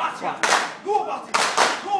バチがーバチ